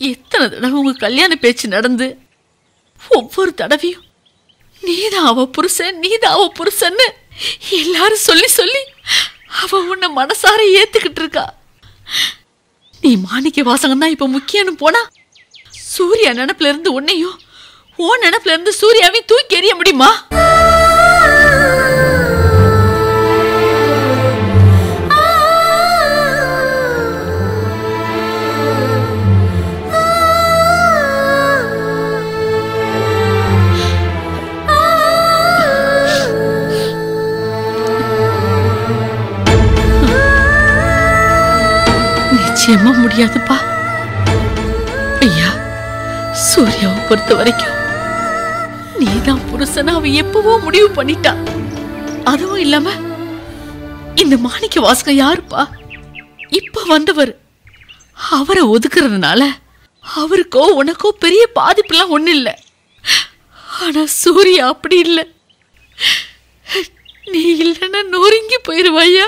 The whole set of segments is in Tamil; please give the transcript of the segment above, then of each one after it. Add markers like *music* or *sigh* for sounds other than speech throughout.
எத்தனை தடவை உங்க கல்யாண பேச்சு நடந்து? ஒவ்வொரு தடவையும் நீதான் அவ புருஷன் நீதான் அவ புருஷன்னு எல்லாரும் சொல்லி சொல்லி அவ உன்னை மனசார ஏத்துக்கிட்டு இருக்கா. நீ மாணிக்க வாசகம் தான் இப்ப முக்கியம்னு போனா சூர்யா நினப்புல இருந்து உன்னையும் ஓ நினப்புல இருந்து சூர்யாவையும் தூக்கி எறிய முடியுமா? முடியாதுப்பா. ஐயா சூர்யாவை பொறுத்த வரைக்கும் நீதான் புருஷன் அவ எப்பவோ முடிவு பண்ணிட்டா. அதுவும் இல்லாம இந்த மாணிக்க வாசகம் யாருப்பா? இப்ப வந்தவர். அவரை ஒதுக்குறதுனால அவருக்கோ உனக்கோ பெரிய பாதிப்புலாம் ஒண்ணு இல்ல ஆனா சூர்யா அப்படி இல்ல. நீ இல்லைன்னா நொறுங்கி போயிருவாயா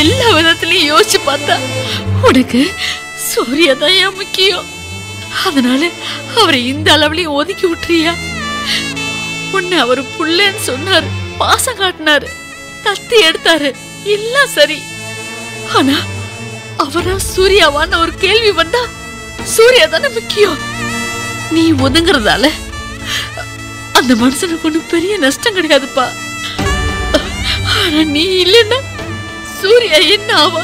எல்லா விதத்திலையும் யோசிச்சு பார்த்தா உனக்கு சூர்யா தான் ஏன் முக்கியம்? அதனால அவரை இந்த அளவுலையும் ஒதுக்கி விட்டுறியா? உன்னை அவர் புள்ளன்னு சொன்னாரு பாசம் காட்டினாரு தத்தி எடுத்தாரு எல்லாம் சரி. ஆனா அவரா சூர்யாவான்னு ஒரு கேள்வி வந்தா சூர்யா தானே முக்கியம்? நீ ஒதுங்குறதால அந்த மனுஷனுக்கு ஒன்றும் பெரிய நஷ்டம் கிடையாதுப்பா. ஆனா நீ இல்லைன்னா சூர்யா என்ன ஆவா?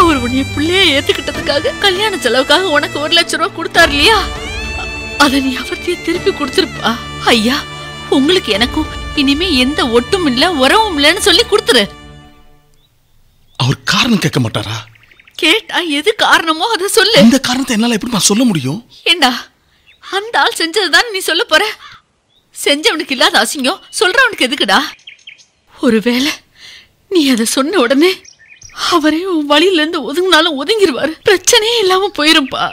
அவர் உன்னைய பிள்ளைய ஏத்துக்கிட்டதுக்காக கல்யாண செலவுக்காக உனக்கு ஒரு லட்சம் ரூபாய் கொடுத்தாரு இல்லையா? அத நீ அவர்த்தைய திருப்பி கொடுத்துருப்பா. ஐயா உங்களுக்கு எனக்கும் இனிமே எந்த ஒட்டும் இல்ல உறவும் இல்லைன்னு சொல்லி கொடுத்துரு. அவர் காரணம் கேட்க மாட்டாரா? கேட்டா எது காரணமோ அதை சொல்லு. இந்த காரணத்தை என்னால எப்படி நான் சொல்ல முடியும்? ஏண்டா அந்த ஆள் செஞ்சதுதான் நீ சொல்ல போற? செஞ்சவனுக்கு இல்லாத அசிங்கம் சொல்றவனுக்கு எதுக்குடா? ஒருவேளை நீ அதை சொன்ன உடனே அவரே உன் வழியில இருந்து ஒதுங்கினாலும் ஒதுங்கிருவாரு. பிரச்சனையே இல்லாம போயிரும்பா.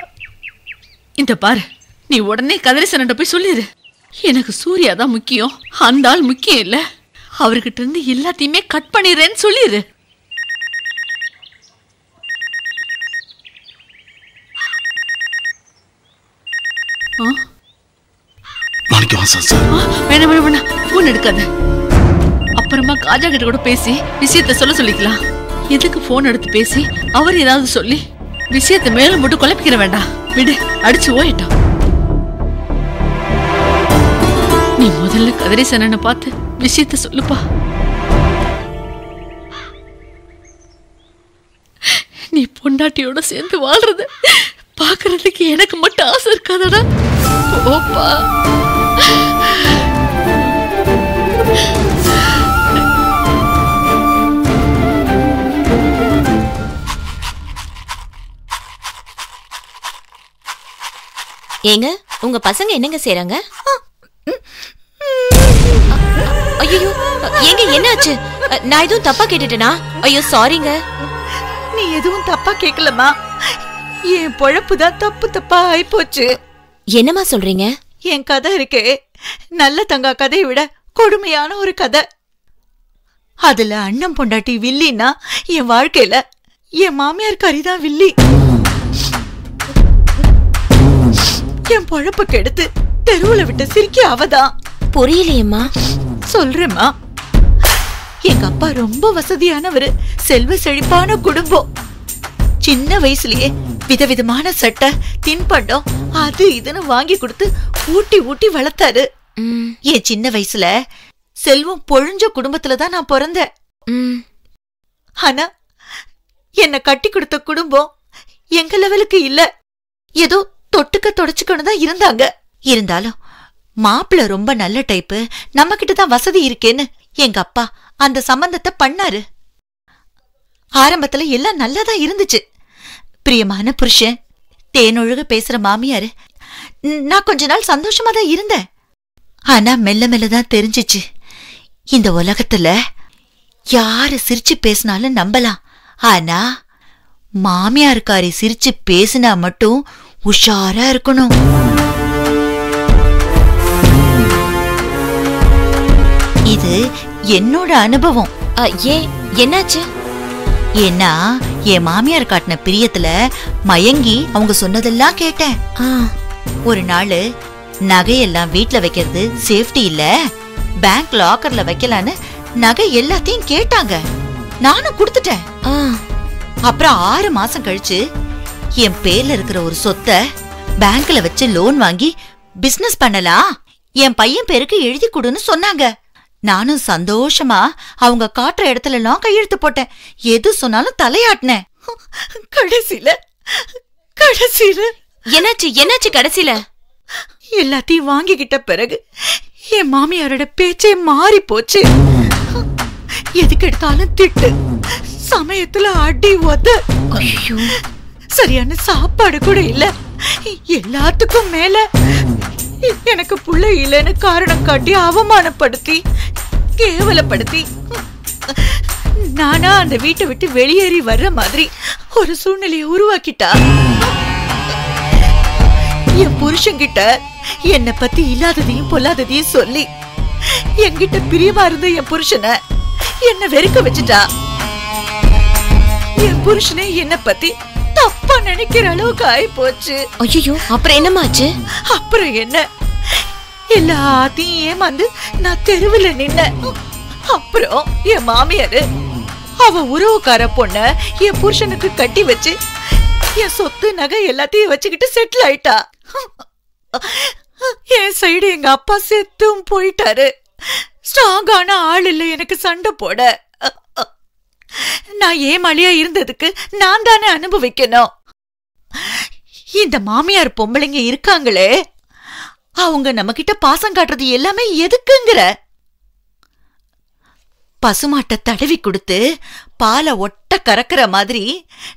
இந்த பாரு நீ உடனே கதிரேசன்கிட்ட போய் சொல்லிடு எனக்கு சூர்யா தான் முக்கியம் அந்த ஆள் முக்கியம் இல்ல. அவர்கிட்ட இருந்து எல்லாத்தையுமே கட் பண்ணிடுறேன்னு சொல்லிடு ஆ? மாணிக்க வாசன் சார். ஆ, வேணாம் வேணாம் வேணாம். ஃபோன் எடுக்காத. அப்புறமா காஜா கிட்ட கூட பேசி விஷயத்த சொல்ல சொல்லிக்கலாம். எதுக்கு போன் எடுத்து பேசி அவர் ஏதாவது சொல்லி விஷயத்தை மேலும் போட்டு குழப்பிக்கிற வேண்டாம். விடு அடிச்சு ஓயிட்டோம். நீ முதல்ல கதிரேசனனை பார்த்து விஷயத்த சொல்லுப்பா. நீ பொண்டாட்டியோட சேர்ந்து வாழ்றது பாக்குறதுக்கு எனக்கு மட்டும் ஆசை இருக்காதடா. ஓப்பா ஏங்க உங்க பசங்க என்னங்க செய்றாங்க? ஐயோ ஏங்க என்னாச்சு? நான் எதுவும் தப்பா கேட்டுட்டேனா? ஐயோ சாரிங்க நீ எதுவும் தப்பா கேட்கலமா என் பொழப்பு தான் தப்பு தப்பா ஆயிப்போச்சு. என்னம்மா சொல்றீங்க? என் கதை இருக்கே. நல்ல தங்கா கதையை விட கொடுமையான ஒரு கதை. அதுல அண்ணன் பொண்டாட்டி வில்லின்னா என் வாழ்க்கையில என் மாமியார் கறிதான் வில்லி. என் பொழப்ப கெடுத்து தெருவுல விட்டு சிரிக்க அவதான் புரியலையேம்மா. சொல்றேம்மா. எங்க அப்பா ரொம்ப வசதியானவரு. செல்வ செழிப்பான குடும்பம். சின்ன வயசுலயே விதவிதமான சட்டை தின்பண்டம் அது இதுன்னு வாங்கி கொடுத்து ஊட்டி ஊட்டி வளர்த்தாரு. ம், என் சின்ன வயசுல செல்வம் பொழிஞ்ச குடும்பத்துல தான் நான் பிறந்தேன். ம். ஆனா என்ன கட்டி கொடுத்த குடும்பம் எங்க லெவலுக்கு இல்ல. ஏதோ தொட்டுக்க தொடச்சுக்கணும் தான் இருந்தாங்க. இருந்தாலும் மாப்பிள்ள ரொம்ப நல்ல டைப்பு நம்ம கிட்ட தான் வசதி இருக்கேன்னு எங்க அப்பா அந்த சம்பந்தத்தை பண்ணாரு. ஆரம்பத்துல எல்லாம் நல்லா தான் இருந்துச்சு. பிரியமான புருஷன் தேனொழுக பேசுற மாமியாரு நான் கொஞ்ச நாள் சந்தோஷமா தான் இருந்தேன். ஆனா மெல்ல மெல்ல தான் தெரிஞ்சிச்சு. இந்த உலகத்துல யாரு சிரிச்சு பேசினாலும் நம்பலாம். ஆனா மாமியாருக்காரி சிரிச்சு பேசினா மட்டும் உஷாரா இருக்கணும். இது என்னோட அனுபவம். ஏன்? என்னாச்சு? ஏன்னா என் மாமியார் காட்டின பிரியத்துல மயங்கி அவங்க சொன்னதெல்லாம் கேட்டேன். ஒரு நாள் நகையெல்லாம் வீட்ல வைக்கிறது சேஃப்டி இல்ல. பேங்க் லாக்கர்ல வைக்கலான்னு நகை எல்லாத்தையும் கேட்டாங்க. நானும் கொடுத்துட்டேன். அப்புறம் ஆறு மாசம் கழிச்சு என் பேர்ல இருக்கிற ஒரு சொத்தை பேங்க்ல வச்சு லோன் வாங்கி பிசினஸ் பண்ணலாம். என் பையன் பேருக்கு எழுதி கொடுன்னு சொன்னாங்க. நானும் சந்தோஷமா அவங்க காட்டுற இடத்துல எல்லாம் கையெழுத்து போட்டேன். எது சொன்னாலும் தலையாட்டினேன். கடைசியில கடைசியில. என்னாச்சு என்னாச்சு கடைசியில? எல்லாத்தையும் வாங்கிக்கிட்ட பிறகு என் மாமியாரோட பேச்சே மாறி போச்சு. எதுக்கு எடுத்தாலும் திட்டு சமயத்துல அடி ஐயோ. சரியான சாப்பாடு கூட இல்ல. எல்லாத்துக்கும் மேல எனக்கு புள்ள இல்லைன்னு காரணம் காட்டி அவமானப்படுத்தி கேவலப்படுத்தி நானா அந்த வீட்டை விட்டு வெளியேறி வர்ற மாதிரி ஒரு சூழ்நிலையை உருவாக்கிட்டா? என் புருஷன்கிட்ட என்னை பத்தி இல்லாததையும் பொல்லாததையும் சொல்லி என்கிட்ட பிரியமா இருந்த என் புருஷனை என்ன வெறுக்க வச்சுட்டா? என் புருஷனே என்ன பத்தி தப்பா நினைக்கிற அளவுக்கு ஆயி போச்சு ஐயோ அப்புறம் என்னமாச்சு அப்புறம் என்ன? எல்லாத்தையும் ஏமாந்து நான் தெருவுல நின்ன அப்புறம் என் மாமியாரு அவ உறவுக்கார பொண்ண என் புருஷனுக்கு கட்டி வச்சு என் சொத்து நகை எல்லாத்தையும் வச்சுக்கிட்டு செட்டில் ஆயிட்டா. என் சைடு எங்க அப்பா செத்தும் போயிட்டாரு. ஸ்ட்ராங்கான ஆள் இல்லை எனக்கு சண்டை போட. நான் ஏமாளியா இருந்ததுக்கு நான் தானே அனுபவிக்கணும். இந்த மாமியார் பொம்பளைங்க இருக்காங்களே? அவங்க நம்ம கிட்ட பாசம் காட்டுறது எல்லாமே எதுக்குங்கிற? பசுமாட்டை தடவி கொடுத்து பாலை ஒட்ட கறக்கிற மாதிரி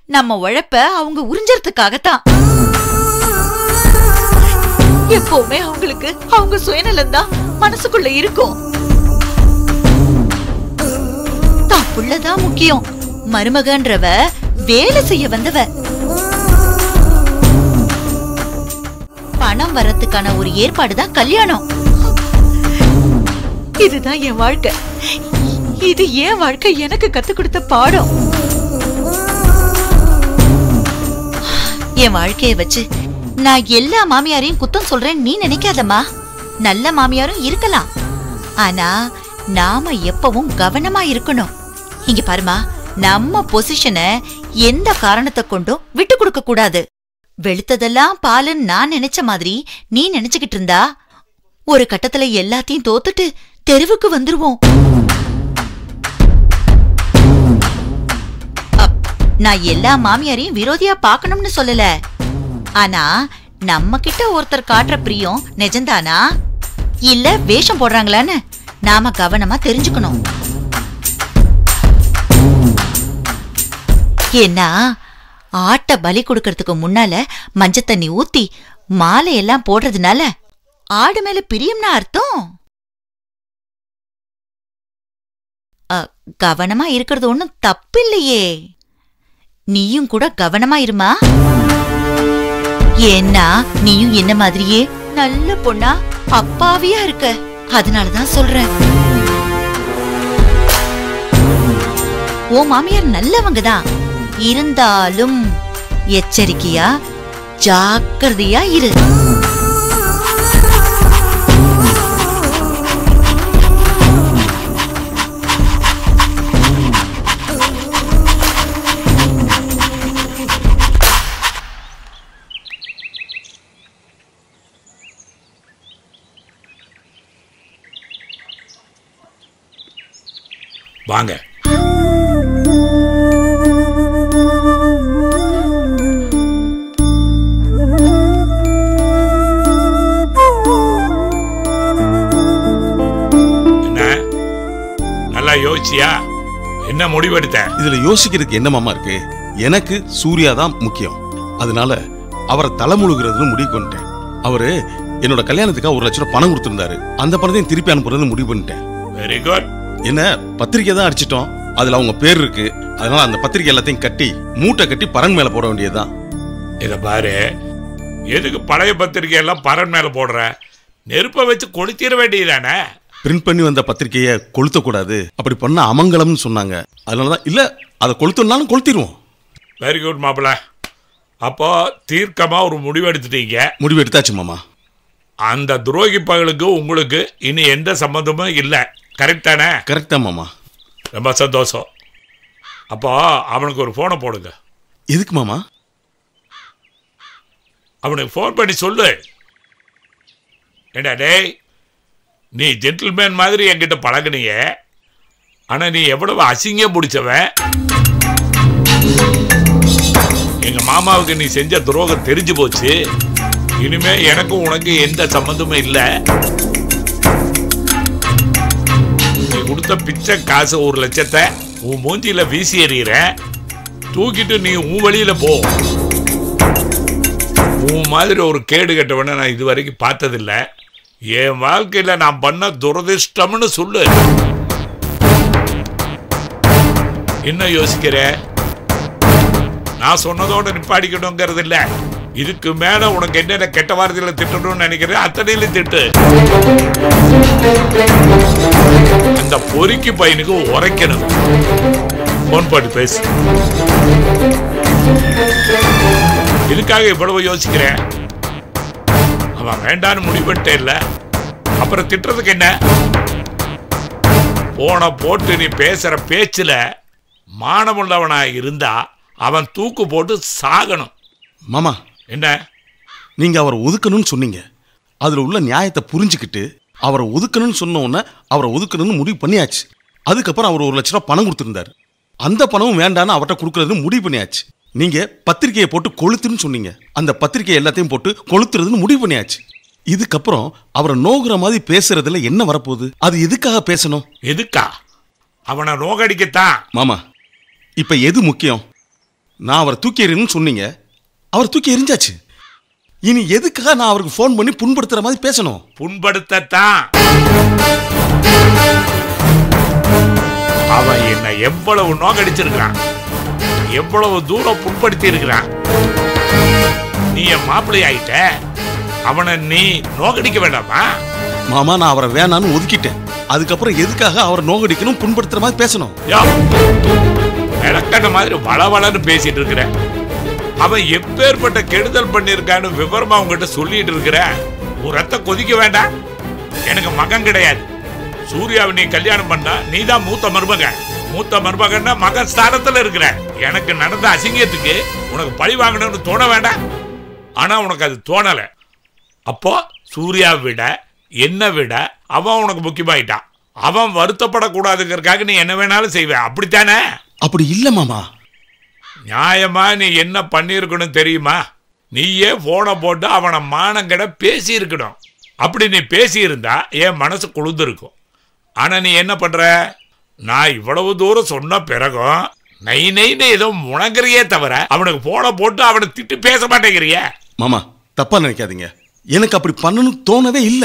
நம்ம உழைப்ப அவங்க உறிஞ்சறதுக்காகத்தான். எப்பவுமே அவங்களுக்கு அவங்க சுயநலம் தான் மனசுக்குள்ள இருக்கும். தான் புள்ளதான் முக்கியம். மருமகன்றவ வேலை செய்ய வந்தவ. பணம் வரத்துக்கான ஒரு ஏற்பாடு தான் கல்யாணம். இதுதான் என் வாழ்க்கை. இது என் வாழ்க்கை எனக்கு கத்து கொடுத்த பாடம். என் வாழ்க்கைய வச்சு நான் எல்லா மாமியாரையும் குத்தம் சொல்றேன் நீ நினைக்காதம்மா. நல்ல மாமியாரும் இருக்கலாம். ஆனா நாம எப்பவும் கவனமா இருக்கணும். இங்க பாருமா நம்ம பொசிஷனை எந்த காரணத்தை கொண்டும் விட்டு கொடுக்க கூடாது. வெளுத்ததெல்லாம் பாலுன்னு நான் நினைச்ச மாதிரி நீ நினைச்சுக்கிட்டு இருந்தா? ஒரு கட்டத்துல எல்லாத்தையும் தோத்துட்டு தெருவுக்கு வந்துருவோம். அப், நான் எல்லா மாமியாரையும் விரோதியா பார்க்கணும்னு சொல்லல. ஆனா நம்ம கிட்ட ஒருத்தர் காட்டுற பிரியம் நிஜம்தானா இல்ல வேஷம் போடுறாங்களான்னு நாம கவனமா தெரிஞ்சுக்கணும். ஏன்னா ஆட்ட பலி கொடுக்கறதுக்கு முன்னால மஞ்ச தண்ணி ஊத்தி மாலையெல்லாம் போடுறதுனால ஆடு மேல பிரியம்னா அர்த்தம்? அ, கவனமா இருக்கிறது ஒண்ணும் தப்பில்லையே. நீயும் கூட கவனமா இருமா? ஏன்னா நீயும் என்ன மாதிரியே நல்ல பொண்ணா அப்பாவியா இருக்க. அதனாலதான் சொல்றேன். ஓ மாமியார் நல்லவங்க தான். இருந்தாலும் எச்சரிக்கையா? ஜாக்கிரதையா இரு. வாங்க. யோசிச்சியா என்ன முடிவெடுத்த இதுல யோசிக்கிறதுக்கு என்ன மாமா இருக்கு? எனக்கு சூர்யா தான் முக்கியம். அதனால அவரை தலைமுழுகிறதுன்னு முடிவு பண்ணிட்டேன். அவரு என்னோட கல்யாணத்துக்காக ஒரு லட்சம் ரூபாய் பணம் கொடுத்திருந்தாரு. அந்த பணத்தையும் திருப்பி அனுப்புறதுன்னு முடிவு பண்ணிட்டேன். வெரி குட் என்ன? பத்திரிக்கை தான் அடிச்சிட்டோம். அதுல அவங்க பேர் இருக்கு. அதனால அந்த பத்திரிக்கை எல்லாத்தையும் கட்டி மூட்டை கட்டி பரன் மேல போட வேண்டியதுதான். இத பாரு. எதுக்கு பழைய பத்திரிக்கை எல்லாம் பரன் மேல போடுற? நெருப்பை வச்சு கொளுத்திட வேண்டியதானே பிரிண்ட் பண்ணி வந்த பத்திரிக்கையை கொளுத்தக்கூடாது. அப்படி பண்ண அமங்கலம்னு சொன்னாங்க. அதனால தான் இல்லை அதை கொளுத்தணும்னாலும் கொளுத்திடுவோம். வெரி குட் மாப்பிள்ள அப்போ தீர்க்கமா ஒரு முடிவு எடுத்துட்டீங்க. முடிவு எடுத்தாச்சு மாமா. அந்த துரோகி பகலுக்கு உங்களுக்கு இனி எந்த சம்மந்தமும் இல்லை. கரெக்ட் தானே? கரெக்டா மாமா. ரொம்ப சந்தோஷம். அப்போ அவனுக்கு ஒரு ஃபோனை போடுங்க. எதுக்கு மாமா? அவனுக்கு ஃபோன் பண்ணி சொல்லு. ஏண்டா டேய் நீ ஜென்டில்மேன் மாதிரி என்கிட்ட பழகினிய. ஆனால் நீ எவ்வளவு அசிங்கம் பிடிச்சவன் எங்கள் மாமாவுக்கு நீ செஞ்ச துரோகம் தெரிஞ்சு போச்சு. இனிமே எனக்கும் உனக்கு எந்த சம்மந்தமும் இல்லை. நீ கொடுத்த பிச்சை காசு ஒரு லட்சத்தை உன் மூஞ்சியில் வீசி எறிகிற தூக்கிட்டு நீ உன் வழியில் போ. உன் மாதிரி ஒரு கேடு கட்டவனை நான் இது வரைக்கும் பார்த்ததில்ல. என் வாழ்க்கையில நான் பண்ண துரதிர்ஷ்டம்னு சொல்லு. என்ன யோசிக்கிற நான் சொன்னதோட நிப்பாடிக்கணுங்கிறது இல்ல இதுக்கு மேல உனக்கு என்னென்ன கெட்ட வார்த்தையில திட்டணும்னு நினைக்கிறேன் அத்தனையிலும் திட்டு. அந்த பொறுக்கி பையனுக்கு உரைக்கணும். போன் பண்ணி பேசு. இதுக்காக இவ்வளவு யோசிக்கிறேன். அவன் வேண்டான்னு முடிவு பண்ணிட்டே இல்ல. அப்புறம் திட்டுறதுக்கு என்ன? போன போட்டு நீ பேசுற பேச்சுல மானமுள்ளவனா இருந்தா அவன் தூக்கு போட்டு சாகணும். மாமா என்ன? நீங்க அவரை ஒதுக்கணும்னு சொன்னீங்க. அதுல உள்ள நியாயத்தை புரிஞ்சுக்கிட்டு அவரை ஒதுக்கணும்னு சொன்ன உடனே அவரை ஒதுக்கணும்னு முடிவு பண்ணியாச்சு. அதுக்கப்புறம் அவர் ஒரு லட்ச ரூபா பணம் கொடுத்திருந்தாரு. அந்த பணமும் வேண்டான்னு அவர்கிட்ட கொடுக்கறதுன்னு முடிவு பண்ணியாச்சு. நீங்க பத்திரிக்கையை போட்டு கொளுத்துன்னு சொன்னீங்க. அந்த பத்திரிக்கை எல்லாத்தையும் போட்டு கொளுத்துறதுன்னு முடிவு பண்ணியாச்சு. இதுக்கப்புறம் அவரை நோகுற மாதிரி பேசுறதுல என்ன வரப்போகுது? அது எதுக்காக பேசணும்? எதுக்கா? அவனை நோகடிக்கத்தான். மாமா இப்ப எது முக்கியம்? நான் அவரை தூக்கி எறியணும்னு சொன்னீங்க. அவர் தூக்கி எறிஞ்சாச்சு. இனி எதுக்காக நான் அவருக்கு ஃபோன் பண்ணி புண்படுத்துற மாதிரி பேசணும்? புண்படுத்தத்தான். அவன் என்னை எவ்வளவு நோக்கடிச்சிருக்கிறான் எவ்வளவு தூரம் புண்படுத்தி இருக்கிறான் நீ என் மாப்பிள்ளை ஆயிட்ட அவனை நீ நோக்கடிக்க வேண்டாமா? மாமா நான் அவரை வேணான்னு ஒதுக்கிட்டேன். அதுக்கப்புறம் எதுக்காக அவரை நோகடிக்கணும் புண்படுத்துற மாதிரி பேசணும்? யோ விளக்கண்ண மாதிரி வளவளன்னு பேசிட்டு இருக்கிற. அவன் எப்பேற்பட்ட கெடுதல் பண்ணியிருக்கான்னு விவரமா உங்ககிட்ட சொல்லிட்டு இருக்கிற. உன் ரத்தம் கொதிக்க வேண்டாம். எனக்கு மகன் கிடையாது. சூர்யாவை நீ கல்யாணம் பண்ணா நீ தான் மூத்த மருமக. மூத்த மருமகன்னா மகன் ஸ்தானத்துல இருக்கிற எனக்கு நடந்த அசிங்கத்துக்கு உனக்கு பழி வாங்கணும்னு தோண வேண்டாம். ஆனா உனக்கு அது தோணல. அப்போ சூர்யா விட என்ன விட அவன் உனக்கு முக்கியமாயிட்டான். அவன் வருத்தப்படக்கூடாதுங்கிறதுக்காக நீ என்ன வேணாலும் செய்வ. அப்படித்தானே? அப்படி இல்ல மாமா. நியாயமா நீ என்ன பண்ணியிருக்கணும் தெரியுமா? நீயே போனை போட்டு அவனை மானங்கட பேசி இருக்கணும் அப்படி நீ பேசியிருந்தா என் மனசு குளிர்ந்திருக்கும். ஆனா நீ என்ன பண்ற? நான் இவ்வளவு தூரம் சொன்ன பிறகும் நை நைன்னு ஏதோ முணங்குறியே தவிர அவனுக்கு போனை போட்டு அவனை திட்டு பேச மாட்டேங்கிறிய? மாமா தப்பா நினைக்காதீங்க. எனக்கு அப்படி பண்ணணும்னு தோணவே இல்ல.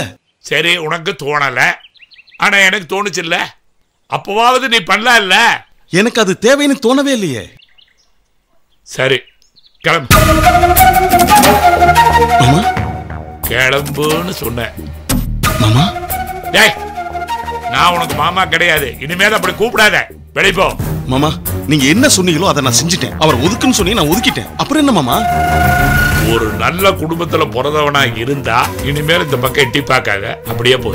சரி உனக்கு தோணல. ஆனா எனக்கு தோணுச்சுல்ல. அப்பவாவது நீ பண்ணல இல்ல எனக்கு அது தேவைன்னு தோணவே இல்லையே. சரி கிளம்பு. மாமா? கிளம்புன்னு சொன்னேன் மாமா? டேய் நான் உனக்கு மாமா கிடையாது. இனிமேல் அப்படி கூப்பிடாத. வெளிய போ மாமா நீங்க என்ன சொன்னீங்களோ அதை நான் செஞ்சுட்டேன். அவர் ஒதுக்குன்னு சொன்னீங்க நான் ஒதுக்கிட்டேன். அப்புறம் என்ன மாமா? ஒரு நல்ல குடும்பத்துல பிறந்தவனா இருந்தா இனிமேல் இந்த பக்கம் எட்டி பார்க்காத. அப்படியே போ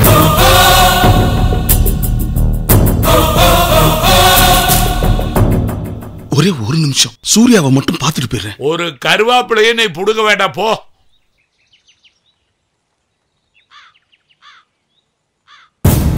ஒரே ஒரு நிமிஷம். சூர்யாவை மட்டும் பார்த்துட்டு போயிடுறேன். ஒரு கருவாப்பிளையே நீ புடுங்க வேண்டாம் போ அப்பா என்னப்பா இது அவர் தான் நீங்க சொன்ன மாதிரி அவர் கட் பண்ணி விடுறேன்னு சொல்லிட்டாருல அப்புறம் ஏன் அவரை திட்ட சொல்லணும் நீ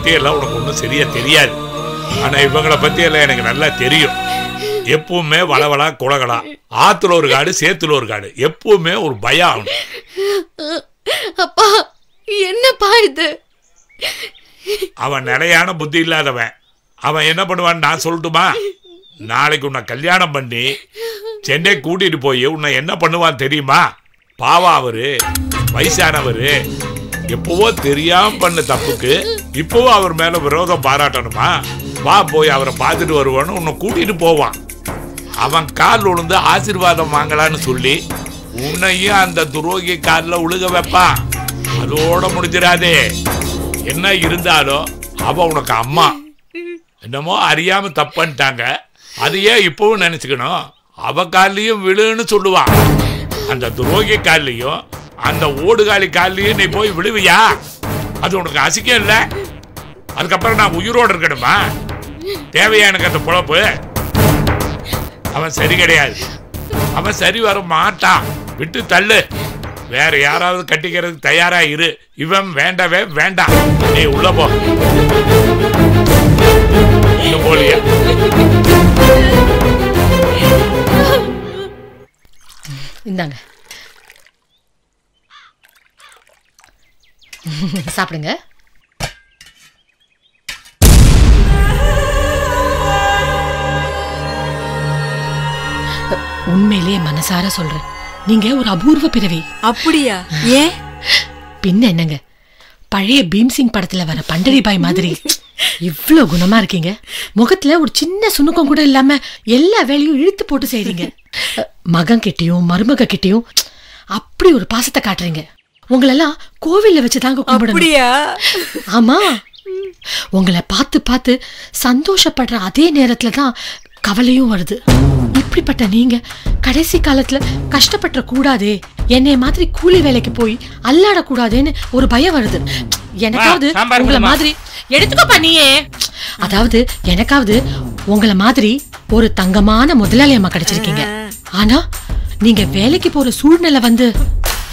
பத்தி எல்லாம் உனக்கு ஒன்றும் சரியா தெரியாது. ஆனா இவங்கள பத்தி எல்லாம் எனக்கு நல்லா தெரியும். எப்பவுமே வளவளா குலகளா ஆத்துல ஒரு காடு சேத்துல ஒரு காடு. எப்பவுமே ஒரு பயம் ஆகணும். அப்பா என்னப்பா இது? அவன் நிலையான புத்தி இல்லாதவன். அவன் என்ன பண்ணுவான்னு நான் சொல்லட்டுமா? நாளைக்கு உன்னை கல்யாணம் பண்ணி சென்னை கூட்டிட்டு போய் உன்னை என்ன பண்ணுவான் தெரியுமா? பாவா அவரு வயசானவரு எப்பவோ தெரியாம பண்ண தப்புக்கு இப்பவும் அவர் மேல விரோதம் பாராட்டணுமா? வா போய் அவரை பார்த்துட்டு வருவான்னு உன்னை கூட்டிட்டு போவான். அவன் கால் விழுந்து ஆசீர்வாதம் வாங்கலான்னு சொல்லி உன்னையும் அந்த துரோகி காலில் உழுக வைப்பான். அதோட முடிஞ்சிடாதே. என்ன இருந்தாலும் அவ உனக்கு அம்மா. என்னமோ அறியாம தப்பன்ட்டாங்க அதையே இப்பவும் நினைச்சுக்கணும். அவ கால்லயும் விழுன்னு சொல்லுவான். அந்த துரோகி கால்லயும் அந்த ஓடுகாலி கால்லயும் நீ போய் விழுவியா? அது உனக்கு அசிக்கம் இல்ல? அதுக்கப்புறம் நான் உயிரோடு இருக்கணுமா? தேவையா எனக்கு அந்த பொழப்பு? அவன் சரி கிடையாது. அவன் சரி வர மாட்டான். விட்டு தள்ளு. வேற யாராவது கட்டிக்கிறதுக்கு தயாரா இரு. இவன் வேண்டவே வேண்டாம். நீ உள்ள போ. போலியா? இந்தாங்க. *laughs* சாப்பிடுங்க. உண்மையிலேயே மனசார சொல்றேன். நீங்க ஒரு அபூர்வ பிறவி. அப்படியா? ஏன்? *laughs* பின்ன என்னங்க? பழைய பீம்சிங் படத்துல வர பண்டரிபாய் மாதிரி. *laughs* இவ்ளோ குணமா இருக்கீங்க. முகத்துல ஒரு சின்ன சுணுக்கம் கூட இல்லாம எல்லா வேலையும் இழுத்து போட்டு செய்றீங்க. மகன் கிட்டயும் மருமக கிட்டயும் *tsk* அப்படி ஒரு பாசத்தை காட்டுறீங்க. உங்களெல்லாம் கோவில்ல வச்சு தாங்க கும்பிடணும். அப்படியா? ஆமா. உங்களை பார்த்து பார்த்து சந்தோஷப்படுற அதே நேரத்துல தான் கவலையும் வருது. இப்படிப்பட்ட நீங்க கடைசி காலத்துல கஷ்டப்பட்ட கூடாதே. என்னைய மாதிரி கூலி வேலைக்கு போய் அல்லாட கூடாதேன்னு ஒரு பயம் வருது. எனக்காவது உங்களை. மாதிரி எடுத்துக்கோப்பா நீயே. அதாவது எனக்காவது உங்களை மாதிரி ஒரு தங்கமான முதலாளி அம்மா கிடைச்சிருக்கீங்க. ஆனா நீங்க வேலைக்கு போற சூழ்நிலை வந்து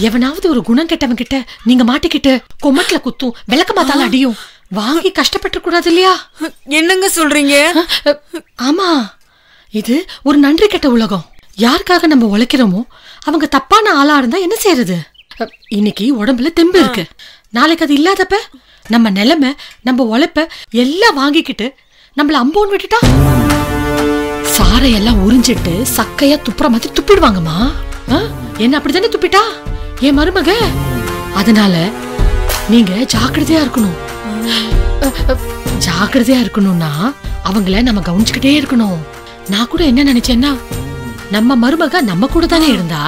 எவனாவது ஒரு குணம் கெட்டவன் கிட்ட நீங்க மாட்டிக்கிட்டு கொமட்டில குத்தும் விளக்க மாத்தால அடியும் வாங்கி கஷ்டப்பட்டு கூடாது இல்லையா? என்னங்க சொல்றீங்க? ஆமா. இது ஒரு நன்றி கெட்ட உலகம். யாருக்காக நம்ம உழைக்கிறோமோ அவங்க தப்பான ஆளா இருந்தா என்ன செய்யறது? இன்னைக்கு உடம்புல தெம்பு இருக்கு. நாளைக்கு அது இல்லாதப்ப நம்ம நிலைமை நம்ம உழைப்ப எல்லாம் வாங்கிக்கிட்டு நம்மள அம்போன் விட்டுட்டா? சாரை எல்லாம் உறிஞ்சிட்டு சக்கையா துப்புற மாதிரி துப்பிடுவாங்கம்மா? என்ன அப்படித்தானே துப்பிட்டா? என் மருமக? அதனால நீங்க ஜாக்கிரதையா இருக்கணும். ஜாக்கிரதையா இருக்கணும்னா அவங்கள நம்ம கவனிச்சுக்கிட்டே இருக்கணும். நான் கூட என்ன நினைச்சேன்னா நம்ம மருமக நம்ம கூட தானே இருந்தா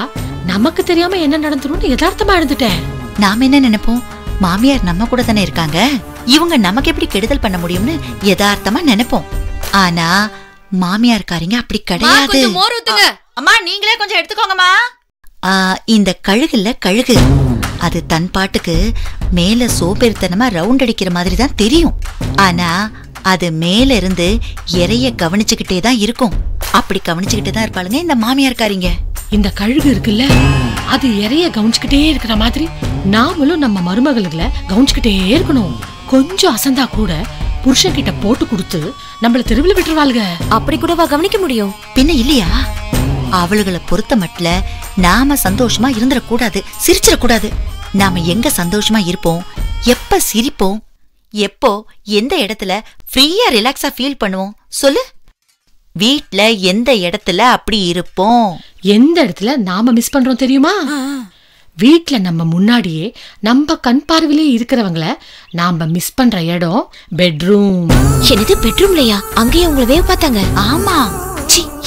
நமக்கு தெரியாம என்ன நடந்துரும்னு யதார்த்தமா இருந்துட்டேன் நாம என்ன நினைப்போம்? மாமியார் நம்ம கூட தானே இருக்காங்க? இவங்க நமக்கு எப்படி கெடுதல் பண்ண முடியும்னு யதார்த்தமா நினைப்போம். ஆனா மாமியார்காரிங்க அப்படி கிடையாது. கொஞ்சம் மோர் ஊத்துங்க. அம்மா நீங்களே கொஞ்சம் எடுத்துக்கோங்கம்மா. இந்த கழுகுல கழுகு. அது தன் பாட்டுக்கு மேல சோபெருத்தனமா ரவுண்ட் அடிக்கிற மாதிரி தான் தெரியும். ஆனா அது மேல இருந்து இறைய கவனிச்சுக்கிட்டே தான் இருக்கும். அப்படி கவனிச்சுக்கிட்டே தான் இருப்பாளுங்க இந்த மாமியார்காரிங்க. இந்த கழுகு இருக்குல்ல அது இறைய கவனிச்சுக்கிட்டே இருக்கிற மாதிரி நாமளும் நம்ம மருமகளுகளை கவனிச்சுக்கிட்டே இருக்கணும். கொஞ்சம் அசந்தா கூட புருஷன் கிட்ட போட்டு கொடுத்து நம்மள தெருவில் விட்டுருவாளுங்க. அப்படி கூடவா கவனிக்க முடியும்? பின்ன இல்லையா? அவளுகளை பொறுத்த மட்டில் நாம சந்தோஷமா இருந்துடக்கூடாது சிரிச்சிடக்கூடாது நாம எங்க சந்தோஷமா இருப்போம்? எப்ப சிரிப்போம்? எப்போ எந்த இடத்துல ஃப்ரீயா ரிலாக்ஸா ஃபீல் பண்ணுவோம்? சொல்லு. வீட்ல எந்த இடத்துல அப்படி இருப்போம்? எந்த இடத்துல நாம மிஸ் பண்றோம் தெரியுமா? வீட்ல நம்ம முன்னாடியே நம்ம கண் பார்வையிலே இருக்கிறவங்கள நாம மிஸ் பண்ற இடம் பெட்ரூம். என்னது பெட்ரூம்லயா? அங்கேயே உங்களை வேவ பார்த்தாங்க. ஆமா.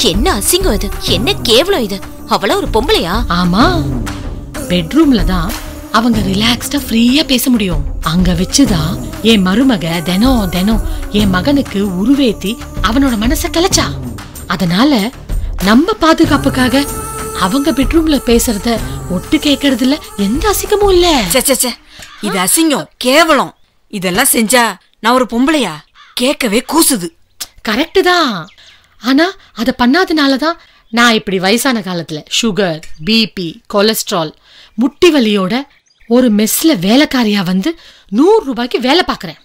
என்ன அசிங்கம் இது? என்ன கேவலம் இது? அவளா ஒரு பொம்பளையா? ஆமா. பெட்ரூம்ல தான் அவங்க ரிலாக்ஸ்டா ஃப்ரீயா பேச முடியும். அங்க வச்சுதான் என் மருமக தினம் தினம் என் மகனுக்கு உருவேத்தி அவனோட மனச கிளச்சா அதனால நம்ம பாதுகாப்புக்காக அவங்க பெட்ரூம்ல பேசுறத ஒட்டு கேட்கறதுல எந்த அசிங்கமும் இல்ல. இது அசிங்கம் கேவலம். இதெல்லாம் செஞ்சா நான் ஒரு பொம்பளையா? கேட்கவே கூசுது. கரெக்டு தான். ஆனால் அதை பண்ணாதனால தான் நான் இப்படி வயசான காலத்தில் சுகர் பிபி கொலஸ்ட்ரால் முட்டி வலியோட ஒரு மெஸ்ஸில் வேலைக்காரியாக வந்து நூறு ரூபாய்க்கு வேலை பார்க்குறேன்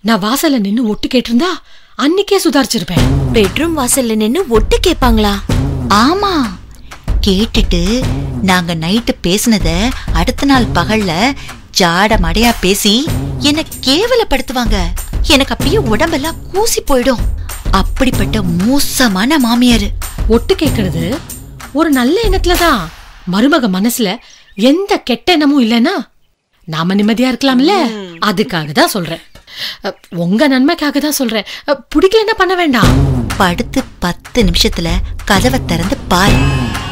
நான் வாசலில் நின்று ஒட்டு கேட்டிருந்தா அன்னைக்கே சுதாரிச்சிருப்பேன். பெட்ரூம் வாசல்ல நின்னு ஒட்டு கேட்பாங்களா? ஆமா. கேட்டுட்டு நாங்க நைட்டு பேசினதை அடுத்த நாள் பகல்ல ஜாட மடையா பேசி என்ன கேவலப்படுத்துவாங்க. எனக்கு அப்படியே உடம்பெல்லாம் கூசி போயிடும். அப்படிப்பட்ட மோசமான மாமியாரு. ஒட்டு கேக்குறது? ஒரு நல்ல எண்ணத்துல தான். மருமக மனசுல எந்த கெட்ட எண்ணமும் இல்லைன்னா நாம நிம்மதியா இருக்கலாம்ல? அதுக்காக தான் சொல்றேன். உங்க நன்மைக்காக தான் சொல்றேன். பிடிக்கலன்னா பண்ண வேண்டாம். படுத்து பத்து நிமிஷத்துல கதவை திறந்து பாரு.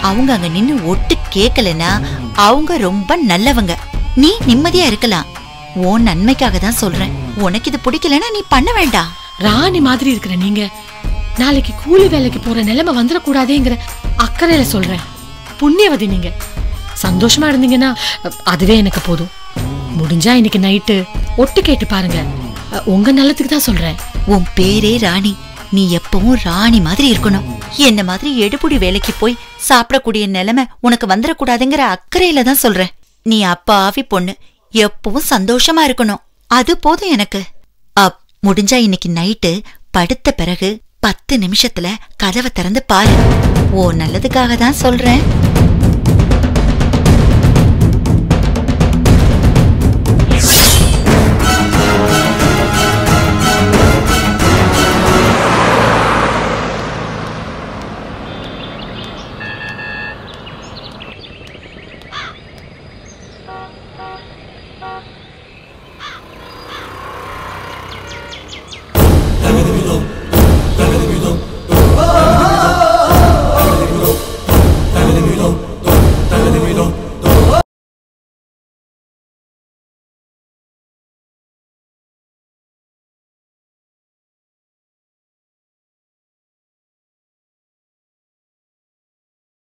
அவங்க அங்க நின்னு ஒட்டு கேக்கலனா அவங்க ரொம்ப நல்லவங்க. நீ நிம்மதியா இருக்கலாம். உன் நன்மைக்காக தான் சொல்றேன். உனக்கு இது பிடிக்கலனா நீ பண்ண வேண்டாம். ராணி மாதிரி இருக்கிற நீங்க. நாளைக்கு கூலி வேலைக்கு போற நிலைமை வந்துடக்கூடாதேங்கிற அக்கறையில சொல்றேன். புண்ணியவதி நீங்க. சந்தோஷமா இருந்தீங்கன்னா அதுவே எனக்கு போதும். முடிஞ்சா இன்னைக்கு நைட்டு ஒட்டு கேட்டு பாருங்க. உங்க நல்லதுக்கு தான் சொல்றேன். உன் பேரே ராணி. நீ எப்பவும் ராணி மாதிரி இருக்கணும். என்ன மாதிரி எடுபுடி வேலைக்கு போய் சாப்பிடக்கூடிய நிலைமை உனக்கு வந்துடக்கூடாதுங்கிற அக்கறையில தான் சொல்றேன். நீ அப்பா ஆவி பொண்ணு. எப்பவும் சந்தோஷமா இருக்கணும். அது போதும் எனக்கு. முடிஞ்சா இன்னைக்கு நைட்டு படுத்த பிறகு பத்து நிமிஷத்துல கதவை திறந்து பாரு. ஓ நல்லதுக்காக தான் சொல்றேன்.